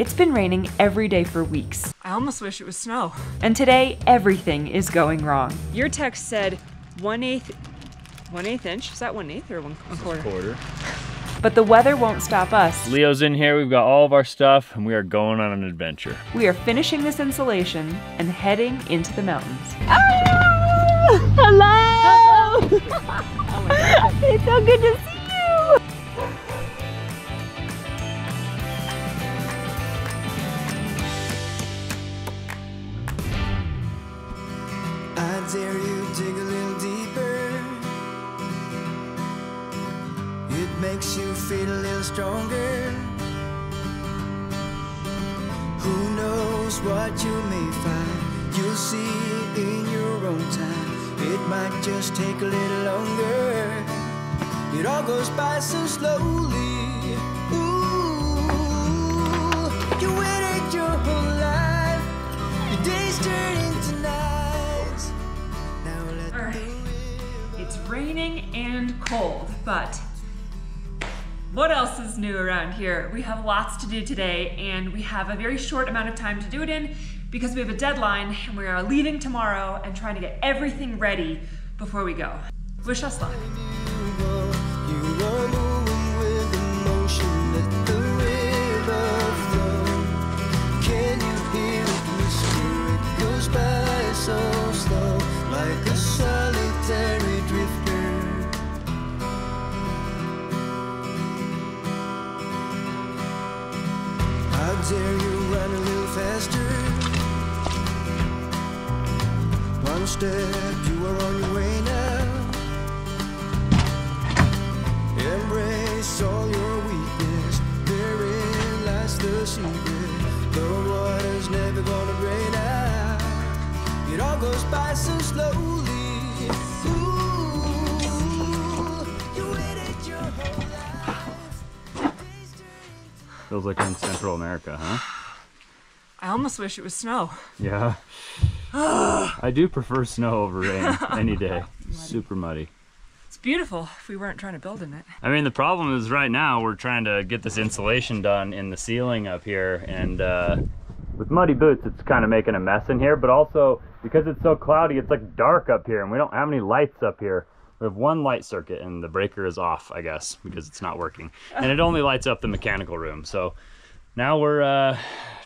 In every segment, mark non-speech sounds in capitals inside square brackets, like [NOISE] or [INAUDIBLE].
It's been raining every day for weeks. I almost wish it was snow. And today, everything is going wrong. Your text said one eighth, one eighth inch. Is that one eighth or one, one quarter? Quarter. But the weather won't stop us. Leo's in here. We've got all of our stuff, and we are going on an adventure. We are finishing this insulation and heading into the mountains. Ah! Hello! [LAUGHS] it's so good to see stronger. Who knows what you may find? You'll see in your own time. It might just take a little longer. It all goes by so slowly. New around here? We have lots to do today, and we have a very short amount of time to do it in because we have a deadline and we are leaving tomorrow and trying to get everything ready before we go. Wish us luck. Step, you are on your way now. Embrace all your weakness. Therein lies the secret. The water's never gonna drain out. It all goes by so slowly. Ooh, you waited your whole life. Feels like we're in Central America, huh? I almost wish it was snow. Yeah. [GASPS] I do prefer snow over rain [LAUGHS] any day. Super muddy. It's beautiful if we weren't trying to build in it. I mean, the problem is right now we're trying to get this insulation done in the ceiling up here, and uh, with muddy boots, it's kind of making a mess in here. But also because it's so cloudy, it's like dark up here, and we don't have any lights up here. We have one light circuit, and the breaker is off, I guess, because it's not working, and it only lights up the mechanical room. So now we're uh,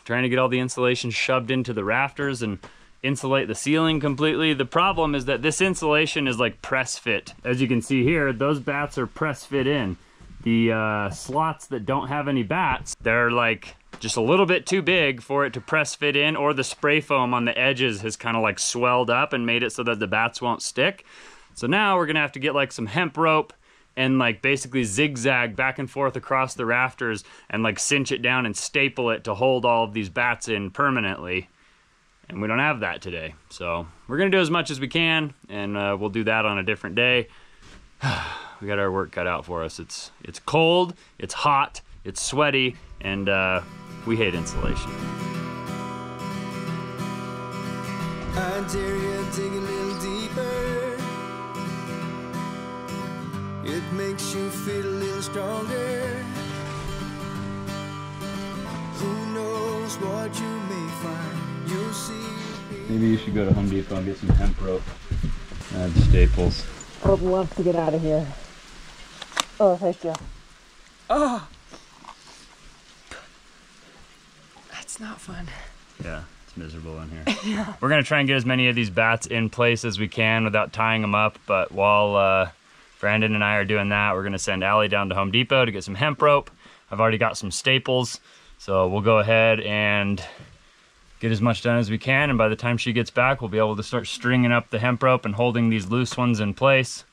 trying to get all the insulation shoved into the rafters and insulate the ceiling completely. The problem is that this insulation is like press fit. As you can see here, those batts are press fit in. The uh, slots that don't have any batts, they're like just a little bit too big for it to press fit in or the spray foam on the edges has kind of like swelled up and made it so that the batts won't stick. So now we're gonna have to get like some hemp rope and like basically zigzag back and forth across the rafters and like cinch it down and staple it to hold all of these batts in permanently and we don't have that today. So we're gonna do as much as we can, and uh, we'll do that on a different day. [SIGHS] we got our work cut out for us. It's it's cold, it's hot, it's sweaty, and uh, we hate insulation. I dare you dig a little deeper. It makes you feel a little stronger. Who knows what you may find? You'll see. Maybe you should go to Home Depot and get some hemp rope. Add staples. I would love to get out of here. Oh, thank you. Oh! That's not fun. Yeah, it's miserable in here. [LAUGHS] yeah. We're gonna try and get as many of these batts in place as we can without tying them up. But while uh, Brandon and I are doing that, we're gonna send Allie down to Home Depot to get some hemp rope. I've already got some staples, so we'll go ahead and get as much done as we can. And by the time she gets back, we'll be able to start stringing up the hemp rope and holding these loose ones in place.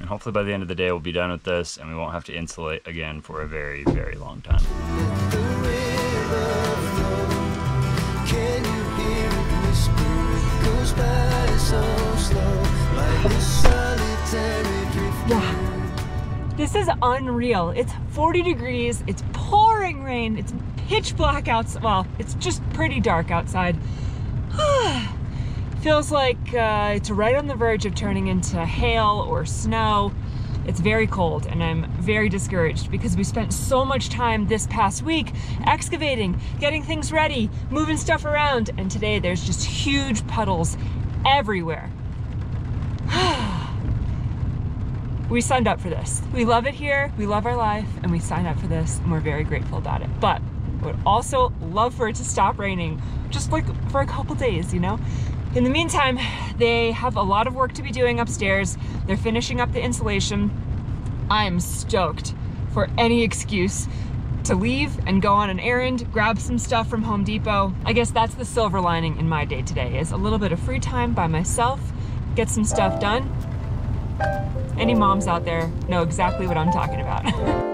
And hopefully by the end of the day, we'll be done with this and we won't have to insulate again for a very, very long time. Drifter. This is unreal. It's 40 degrees, it's pouring rain, it's pitch black outside. Well, it's just pretty dark outside. [SIGHS] Feels like uh, it's right on the verge of turning into hail or snow. It's very cold and I'm very discouraged because we spent so much time this past week excavating, getting things ready, moving stuff around, and today there's just huge puddles everywhere. [SIGHS] we signed up for this. We love it here, we love our life, and we signed up for this, and we're very grateful about it. But would also love for it to stop raining, just like for a couple days, you know? In the meantime, they have a lot of work to be doing upstairs. They're finishing up the insulation. I'm stoked for any excuse to leave and go on an errand, grab some stuff from Home Depot. I guess that's the silver lining in my day today is a little bit of free time by myself, get some stuff done. Any moms out there know exactly what I'm talking about. [LAUGHS]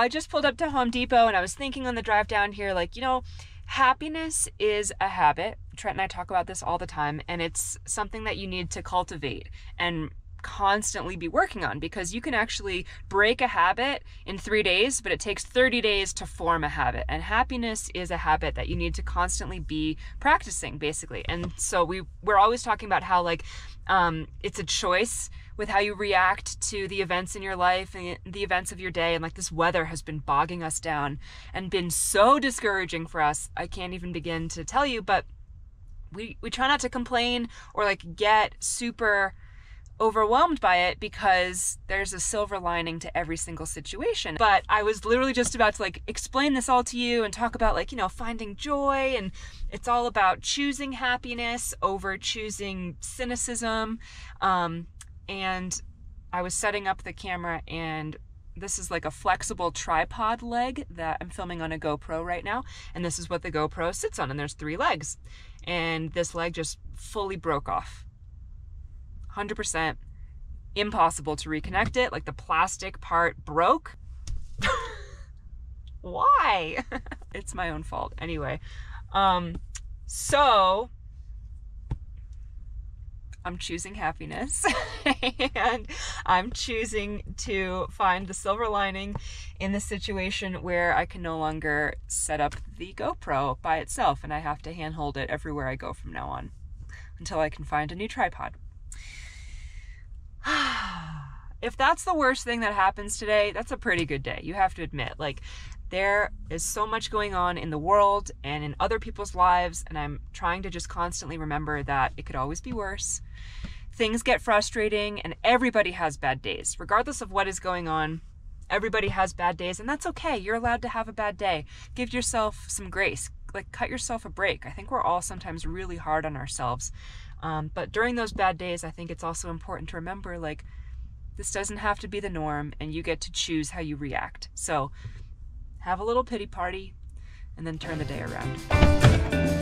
I just pulled up to Home Depot and I was thinking on the drive down here, like, you know, happiness is a habit. Trent and I talk about this all the time, and it's something that you need to cultivate and constantly be working on because you can actually break a habit in three days, but it takes 30 days to form a habit. And happiness is a habit that you need to constantly be practicing, basically. And so we we're always talking about how like um, it's a choice with how you react to the events in your life and the events of your day. And like this weather has been bogging us down and been so discouraging for us. I can't even begin to tell you, but we, we try not to complain or like get super overwhelmed by it because there's a silver lining to every single situation. But I was literally just about to like explain this all to you and talk about like, you know, finding joy and it's all about choosing happiness over choosing cynicism. Um, and I was setting up the camera and this is like a flexible tripod leg that I'm filming on a GoPro right now. And this is what the GoPro sits on. And there's three legs. And this leg just fully broke off. 100% impossible to reconnect it. Like the plastic part broke. [LAUGHS] Why? [LAUGHS] it's my own fault. Anyway, um, so I'm choosing happiness [LAUGHS] and I'm choosing to find the silver lining in the situation where I can no longer set up the GoPro by itself and I have to handhold it everywhere I go from now on until I can find a new tripod. [SIGHS] if that's the worst thing that happens today, that's a pretty good day. You have to admit. Like, there is so much going on in the world and in other people's lives, and I'm trying to just constantly remember that it could always be worse. Things get frustrating, and everybody has bad days. Regardless of what is going on, everybody has bad days, and that's okay. You're allowed to have a bad day. Give yourself some grace. Like, cut yourself a break. I think we're all sometimes really hard on ourselves. Um, but during those bad days, I think it's also important to remember like, this doesn't have to be the norm, and you get to choose how you react. So, have a little pity party, and then turn the day around.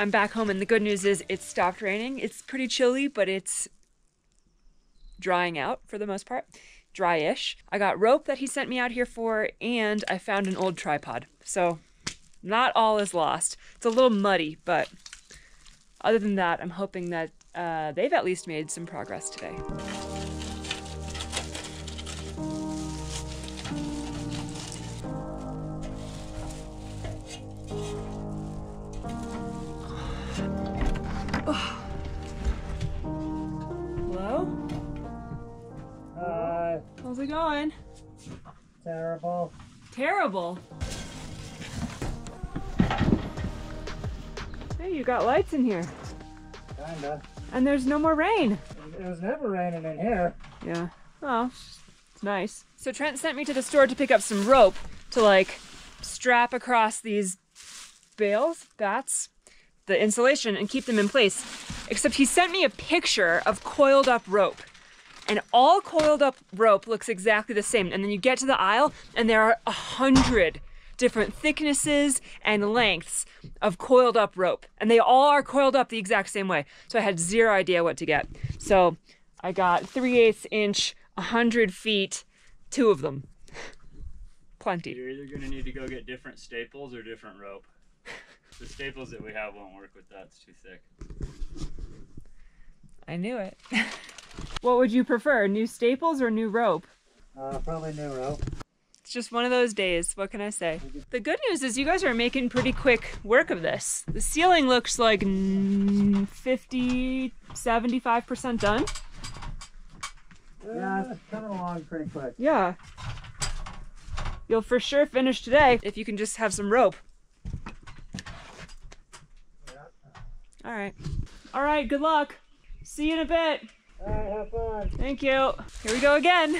I'm back home, and the good news is it stopped raining. It's pretty chilly, but it's drying out for the most part. Dry-ish. I got rope that he sent me out here for, and I found an old tripod. So not all is lost. It's a little muddy, but other than that, I'm hoping that uh, they've at least made some progress today. Hello? Hi. How's it going? Terrible. Terrible. Hey, you got lights in here. Kinda. And there's no more rain. It was never raining in here. Yeah. Oh, it's nice. So Trent sent me to the store to pick up some rope to like strap across these bales, batts, the insulation, and keep them in place. Except he sent me a picture of coiled up rope. And all coiled up rope looks exactly the same. And then you get to the aisle, and there are a hundred different thicknesses and lengths of coiled up rope. And they all are coiled up the exact same way. So I had zero idea what to get. So I got 3 8 inch, 100 feet, two of them. [LAUGHS] Plenty. You're either gonna need to go get different staples or different rope. [LAUGHS] The staples that we have won't work with that, it's too thick. I knew it. [LAUGHS] what would you prefer, new staples or new rope? Uh, probably new rope. It's just one of those days. What can I say? The good news is you guys are making pretty quick work of this. The ceiling looks like mm, 50, 75% done. Yeah, it's coming along pretty quick. Yeah. You'll for sure finish today if you can just have some rope. All right. All right, good luck. See you in a bit. All right, have fun. Thank you. Here we go again.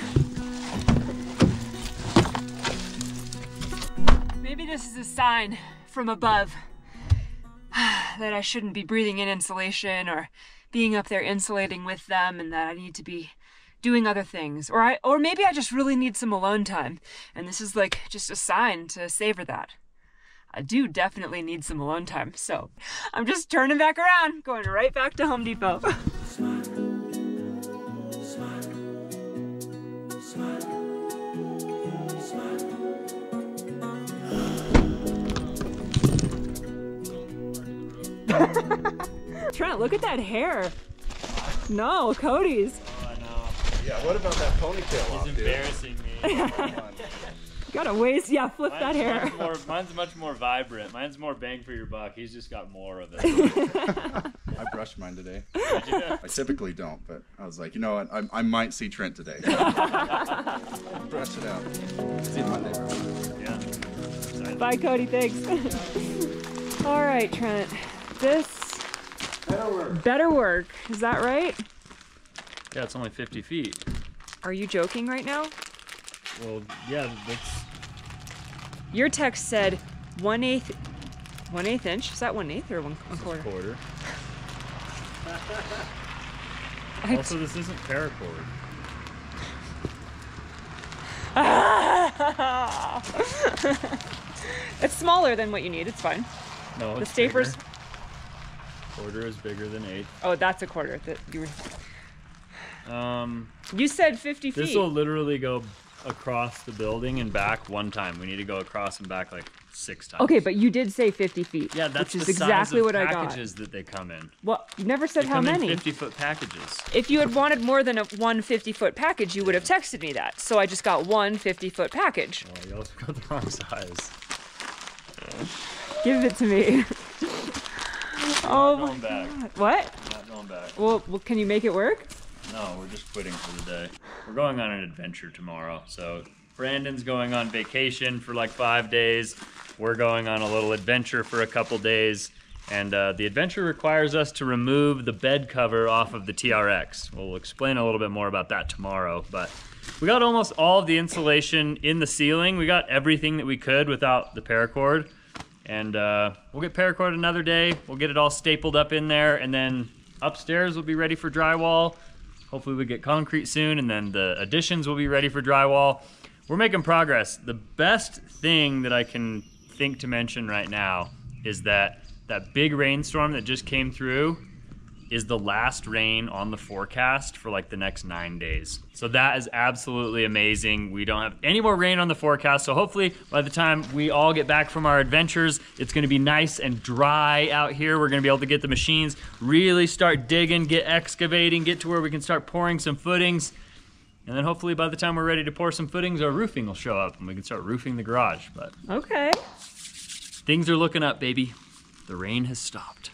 Maybe this is a sign from above [SIGHS] that I shouldn't be breathing in insulation or being up there insulating with them and that I need to be doing other things or I or maybe I just really need some alone time and this is like just a sign to savor that. I do definitely need some alone time. So, I'm just turning back around, going right back to Home Depot. [LAUGHS] Trent, look at that hair. No, Cody's. Oh, yeah, what about that ponytail off, dude? embarrassing me. [LAUGHS] Got a waist. Yeah, flip that hair. Mine's, more, mine's much more vibrant. Mine's more bang for your buck. He's just got more of it. I brushed mine today. [LAUGHS] I typically don't, but I was like, you know what? I, I might see Trent today. [LAUGHS] Brush it out. See you Monday, yeah. Bye, Cody. Thanks. [LAUGHS] All right, Trent. This Better work. better work. Is that right? Yeah, it's only 50 feet. Are you joking right now? Well, yeah, that's Your text said one eighth, one eighth inch. Is that one eighth or one, one quarter? quarter. [LAUGHS] Also, this isn't paracord. [LAUGHS] it's smaller than what you need. It's fine. No, The bigger. Quarter is bigger than eight. Oh, that's a quarter. That you were. Um, You said 50 feet. this will literally go across the building and back one time. We need to go across and back like six times. Okay, but you did say 50 feet. Yeah, that's which is exactly what I got. packages that they come in. Well, you never said They how many. in 50 foot packages. If you had wanted more than a one 50 foot package, you would have texted me that. So I just got one 50 foot package. Oh, you also got the wrong size. Give it to me. [LAUGHS] oh my going back. god. What? Not going back. Well, well, can you make it work? No, we're just quitting for the day. We're going on an adventure tomorrow. So Brandon's going on vacation for like five days. We're going on a little adventure for a couple days. And uh, the adventure requires us to remove the bed cover off of the TRX. We'll explain a little bit more about that tomorrow. But we got almost all of the insulation in the ceiling. We got everything that we could without the paracord. And uh, we'll get paracord another day. We'll get it all stapled up in there. And then upstairs we'll be ready for drywall. Hopefully, we get concrete soon, and then the additions will be ready for drywall. We're making progress. The best thing that I can think to mention right now is that that big rainstorm that just came through is the last rain on the forecast for like the next nine days. So that is absolutely amazing. We don't have any more rain on the forecast. So hopefully by the time we all get back from our adventures, it's gonna be nice and dry out here. We're gonna be able to get the machines, really start digging, get excavating, get to where we can start pouring some footings. And then hopefully by the time we're ready to pour some footings, our roofing will show up and we can start roofing the garage. But Okay. things are looking up, baby. The rain has stopped.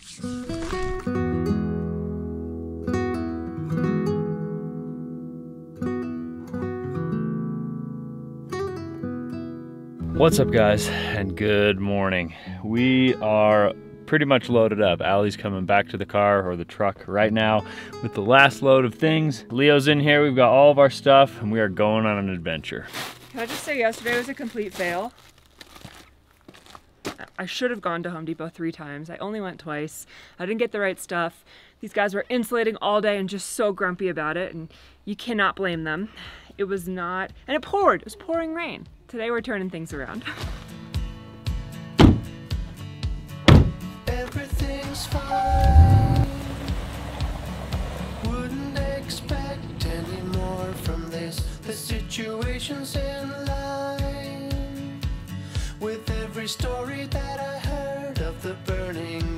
What's up, guys, and good morning. We are pretty much loaded up. Allie's coming back to the car or the truck right now with the last load of things. Leo's in here. We've got all of our stuff and we are going on an adventure. Can I just say yesterday was a complete fail? I should have gone to Home Depot three times. I only went twice. I didn't get the right stuff. These guys were insulating all day and just so grumpy about it, and you cannot blame them. It was not, and it poured. It was pouring rain. Today we're turning things around. Everything's fine. Wouldn't expect any more from this. The situation's in line with every story that I heard of the burning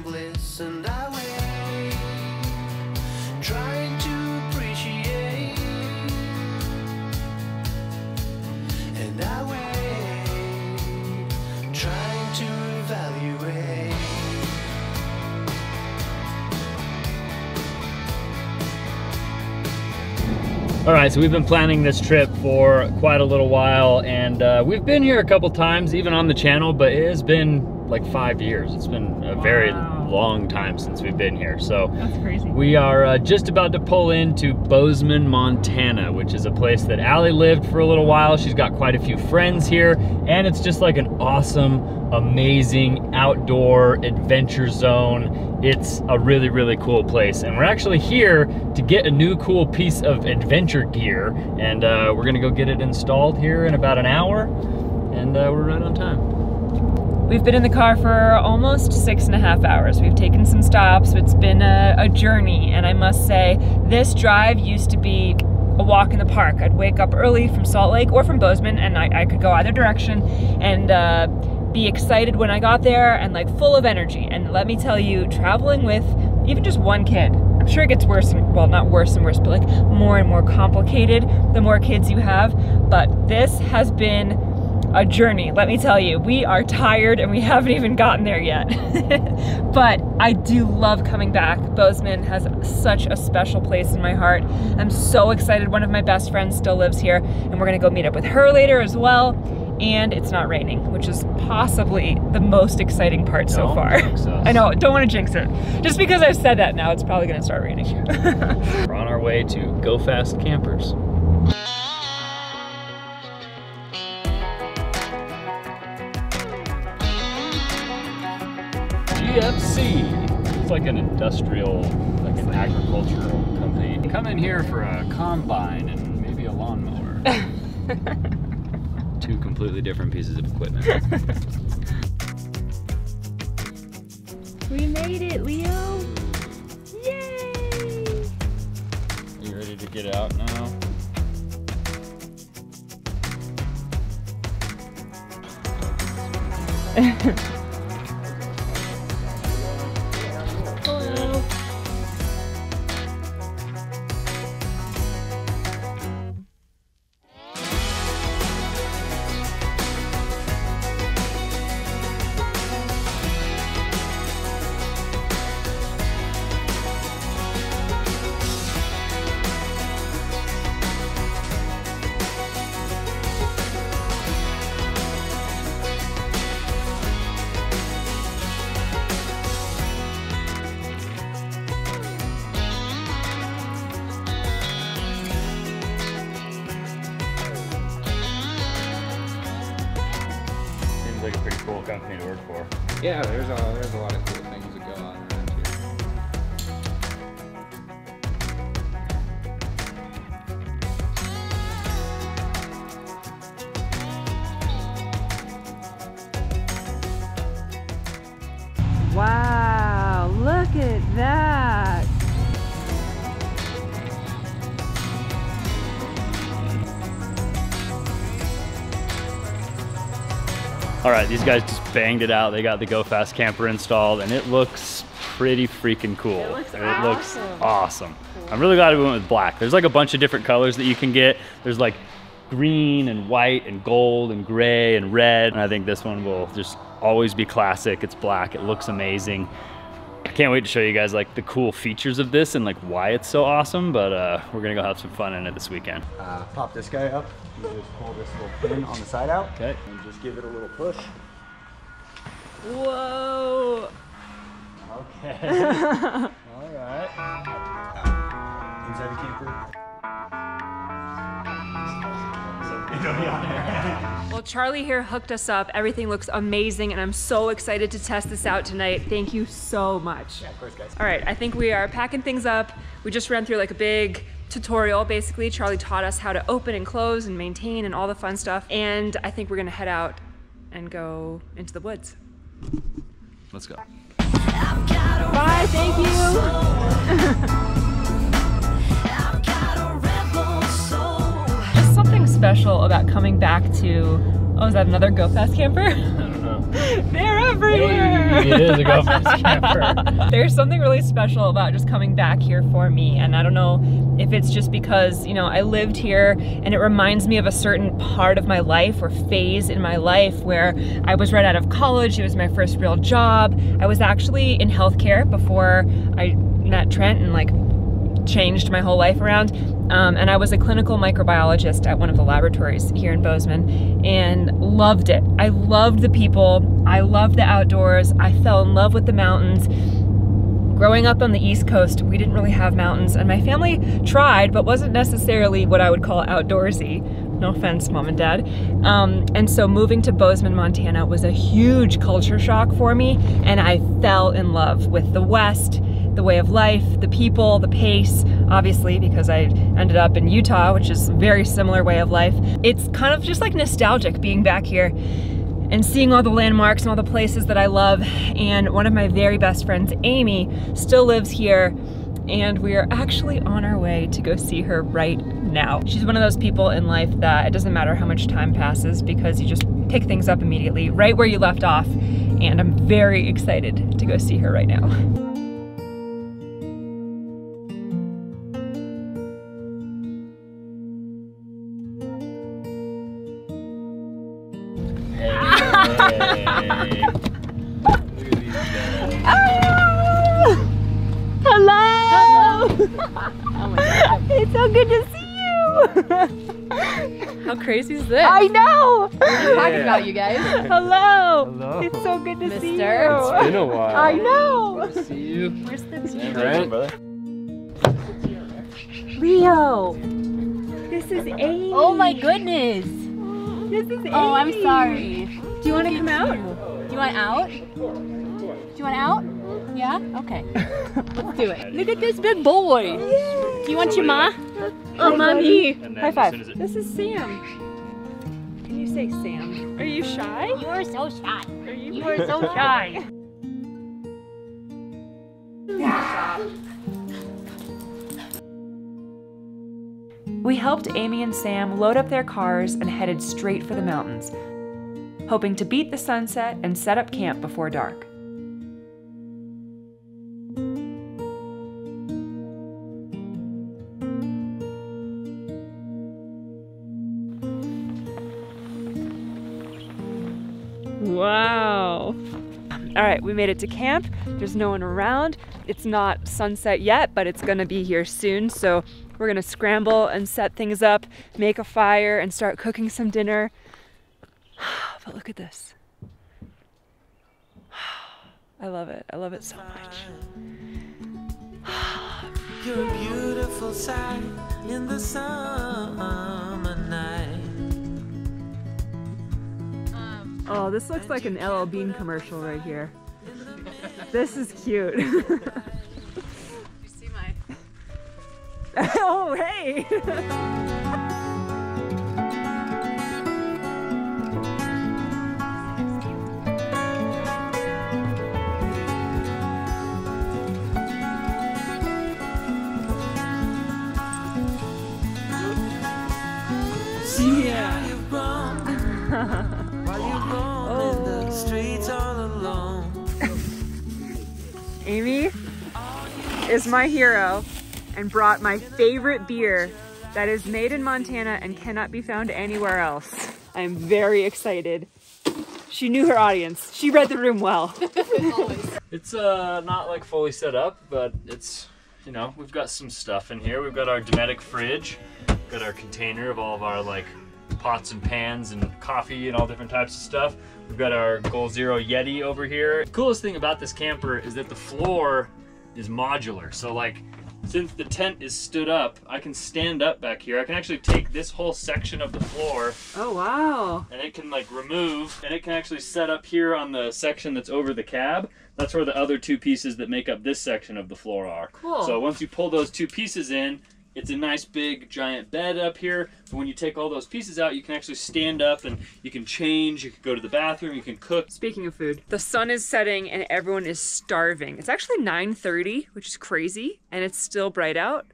All right, so we've been planning this trip for quite a little while, and uh, we've been here a couple times, even on the channel, but it has been like five years. It's been a very long time since we've been here. So That's crazy. we are uh, just about to pull into Bozeman, Montana, which is a place that Allie lived for a little while. She's got quite a few friends here, and it's just like an awesome, amazing outdoor adventure zone. It's a really, really cool place. And we're actually here to get a new cool piece of adventure gear, and uh, we're gonna go get it installed here in about an hour, and uh, we're right on time. We've been in the car for almost six and a half hours. We've taken some stops. It's been a, a journey, and I must say, this drive used to be a walk in the park. I'd wake up early from Salt Lake or from Bozeman, and I, I could go either direction and uh, be excited when I got there and like full of energy. And let me tell you, traveling with even just one kid, I'm sure it gets worse and well, not worse and worse, but like more and more complicated the more kids you have. But this has been a journey, let me tell you. We are tired and we haven't even gotten there yet. [LAUGHS] but I do love coming back. Bozeman has such a special place in my heart. I'm so excited. One of my best friends still lives here, and we're gonna go meet up with her later as well. And it's not raining, which is possibly the most exciting part so Don't far. jinx us. [LAUGHS] I know, don't want to jinx it. Just because I've said that now, it's probably gonna start raining. [LAUGHS] We're on our way to Go Fast Campers. GFC. It's like an industrial, like an agricultural company. Come in here for a combine and maybe a lawnmower. [LAUGHS] Two completely different pieces of equipment. [LAUGHS] we made it, Leo! Yay! Are you ready to get out now? [LAUGHS] Yeah, there's a there's a lot of these guys just banged it out. They got the Go Fast camper installed, and it looks pretty freaking cool. It looks looks awesome. awesome. I'm really glad we went with black. There's like a bunch of different colors that you can get. There's like green and white and gold and gray and red. And I think this one will just always be classic. It's black. It looks amazing. I can't wait to show you guys like the cool features of this and like why it's so awesome. But uh, we're gonna go have some fun in it this weekend. Uh, pop this guy up. You just pull this little pin on the side out. Okay. And just give it a little push. Whoa. Okay. [LAUGHS] All right. [LAUGHS] Inside the camper. [LAUGHS] Well, Charlie here hooked us up. Everything looks amazing, and I'm so excited to test this out tonight. Thank you so much. Yeah, of course, guys. All right, I think we are packing things up. We just ran through like a big tutorial, basically. Charlie taught us how to open and close and maintain and all the fun stuff. And I think we're gonna head out and go into the woods. Let's go. Bye, thank you. [LAUGHS] special about coming back to, oh, is that another Go Fast camper? [LAUGHS] I don't [LAUGHS] know. They're everywhere. It is a Go [LAUGHS] Fast camper. There's something really special about just coming back here for me. And I don't know if it's just because, you know, I lived here and it reminds me of a certain part of my life or phase in my life where I was right out of college. It was my first real job. I was actually in healthcare before I met Trent and like changed my whole life around. Um, and I was a clinical microbiologist at one of the laboratories here in Bozeman and loved it. I loved the people. I loved the outdoors. I fell in love with the mountains. Growing up on the East Coast, we didn't really have mountains, and my family tried, but wasn't necessarily what I would call outdoorsy. No offense, mom and dad. Um, and so moving to Bozeman, Montana was a huge culture shock for me, and I fell in love with the West, the way of life, the people, the pace, obviously, because I ended up in Utah, which is a very similar way of life. It's kind of just like nostalgic being back here and seeing all the landmarks and all the places that I love. And one of my very best friends, Amy, still lives here and we are actually on our way to go see her right now. She's one of those people in life that it doesn't matter how much time passes because you just pick things up immediately, right where you left off. And I'm very excited to go see her right now. How crazy is this? I know! talking about you guys. [LAUGHS] Hello! Hello. It's so good to see you! It's been a while. I know! See you. Where's the Trent. Leo! This is oh Amy! Oh my goodness. This is Amy! Oh, I'm sorry. Do you want to come out? Do you want out? Do you want out? Yeah? Okay. [LAUGHS] Let's do it. Look at this big boy. Do you want your ma? Oh, Oh, mommy. And High five. soon as This is Sam. Can you say Sam? Are you shy? You are so shy. Are you, You are so shy. We helped Amy and Sam load up their cars and headed straight for the mountains, hoping to beat the sunset and set up camp before dark. All right, we made it to camp. There's no one around. It's not sunset yet, but it's gonna be here soon. So we're gonna scramble and set things up, make a fire, and start cooking some dinner. [SIGHS] But look at this. [SIGHS] I love it. I love it so much. [SIGHS] You're a beautiful sight in the summer night. Oh, this looks like an LL Bean commercial right here. This is cute. [LAUGHS] You see my [LAUGHS] oh, hey! [LAUGHS] is my hero and brought my favorite beer that is made in Montana and cannot be found anywhere else. I'm very excited. She knew her audience. She read the room well. [LAUGHS] It's uh not like fully set up, but it's you know we've got some stuff in here. We've got our Dometic fridge, got our container of all of our like pots and pans and coffee and all different types of stuff. We've got our Goal Zero Yeti over here. Coolest thing about this camper is that the floor is modular. So like, since the tent is stood up, I can stand up back here. I can actually take this whole section of the floor Oh wow. and it can like remove and it can actually set up here on the section that's over the cab. That's where the other two pieces that make up this section of the floor are. Cool. So once you pull those two pieces in, it's a nice big giant bed up here. But when you take all those pieces out, you can actually stand up and you can change, you can go to the bathroom, you can cook. Speaking of food, the sun is setting and everyone is starving. It's actually 9:30, which is crazy, and it's still bright out,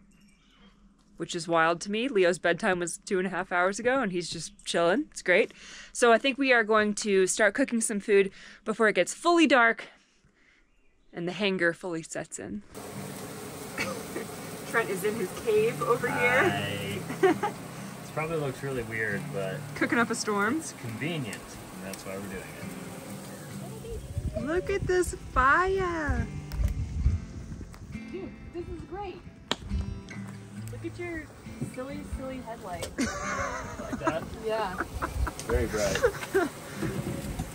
which is wild to me. Leo's bedtime was two and a half hours ago, and he's just chilling. It's great. So I think we are going to start cooking some food before it gets fully dark and the hanger fully sets in. Trent is in his cave over here, [LAUGHS] this probably looks really weird, but cooking up a storm. it's convenient. And that's why we're doing it. Look at this fire. Dude, this is great. Look at your silly, silly headlight. [LAUGHS] Like that? yeah. Very bright.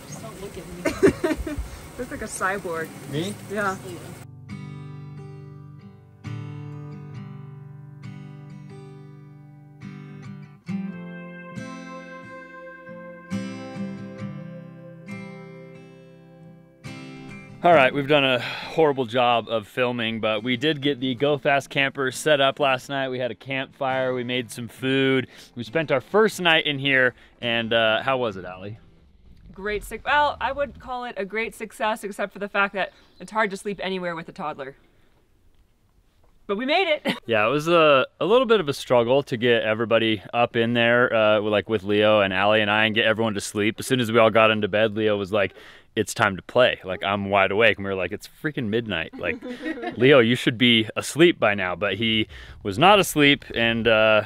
Just don't look at me. [LAUGHS] Looks like a cyborg. Me? Yeah. All right, we've done a horrible job of filming, but we did get the Go Fast camper set up last night. We had a campfire, we made some food. We spent our first night in here, and uh, how was it, Allie? Great Well, I would call it a great success, except for the fact that it's hard to sleep anywhere with a toddler. But we made it. [LAUGHS] Yeah, it was a, a little bit of a struggle to get everybody up in there, uh, like with Leo and Allie and I, and get everyone to sleep. As soon as we all got into bed, Leo was like, "It's time to play." Like I'm wide awake, and we were like, "It's freaking midnight." Like, [LAUGHS] Leo, you should be asleep by now, but he was not asleep, and uh,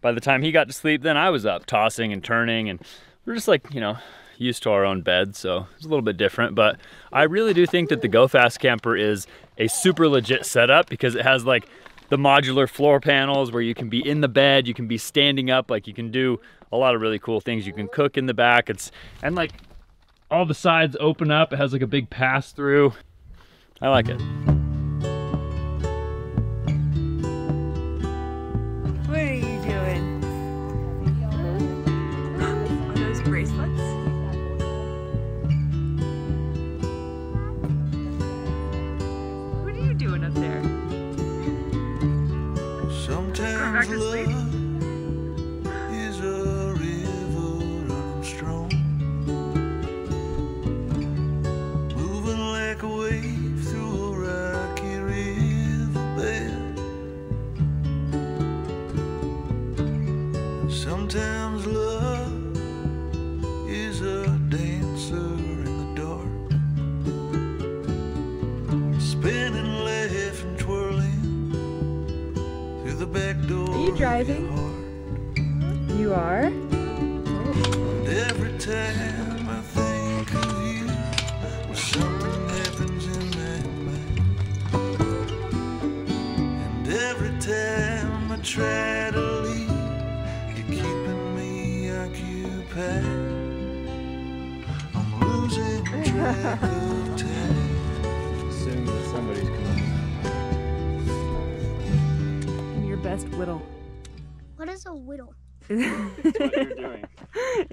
by the time he got to sleep, then I was up, tossing and turning, and we're just like, you know, used to our own bed, so it's a little bit different. But I really do think that the Go Fast camper is a super legit setup because it has like the modular floor panels where you can be in the bed, you can be standing up, like you can do a lot of really cool things. You can cook in the back. It's and like all the sides open up. It has like a big pass through. I like it.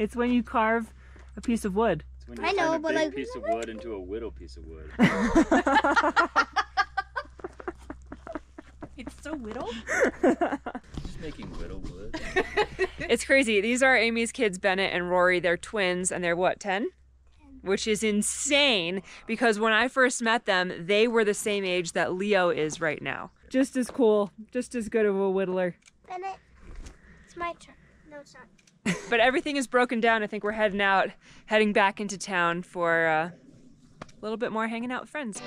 It's when you carve a piece of wood. It's when I you know, a but big like- piece of wood into a whittle piece of wood. It's so whittle. Just making whittle wood. [LAUGHS] It's crazy. These are Amy's kids, Bennett and Rory. They're twins, and they're what, 10? Which is insane because when I first met them, they were the same age that Leo is right now. Just as cool, just as good of a whittler. Bennett, it's my turn. No, it's not. But everything is broken down. I think we're heading out, heading back into town for uh, a little bit more hanging out with friends.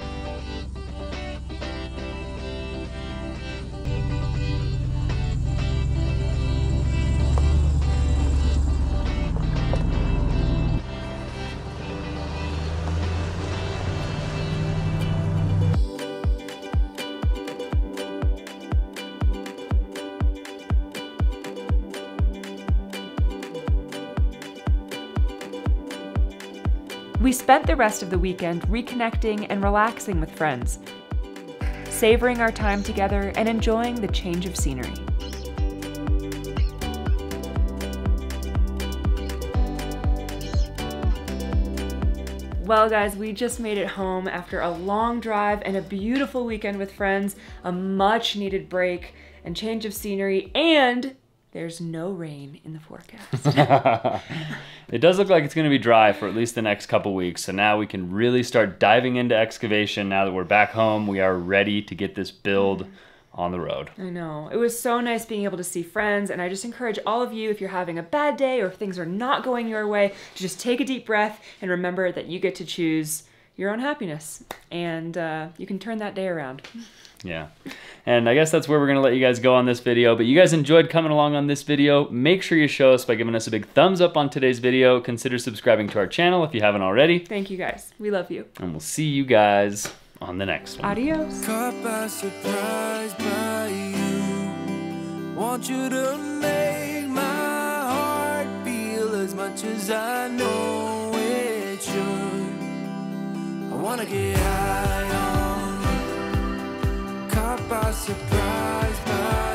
Spent the rest of the weekend reconnecting and relaxing with friends, savoring our time together and enjoying the change of scenery. Well, guys, we just made it home after a long drive and a beautiful weekend with friends, a much needed break and change of scenery, and there's no rain in the forecast. [LAUGHS] it does look like it's going to be dry for at least the next couple weeks. So now we can really start diving into excavation. Now that we're back home, we are ready to get this build on the road. I know. It was so nice being able to see friends, and I just encourage all of you, if you're having a bad day or if things are not going your way, to just take a deep breath and remember that you get to choose your own happiness, and uh, you can turn that day around. Yeah. And I guess that's where we're going to let you guys go on this video. But you guys enjoyed coming along on this video. Make sure you show us by giving us a big thumbs up on today's video. Consider subscribing to our channel if you haven't already. Thank you guys. We love you. And we'll see you guys on the next one. Adios. Caught by surprise by you. Want you to make my heart feel as much as I know it should. I wanna get high on caught by surprise by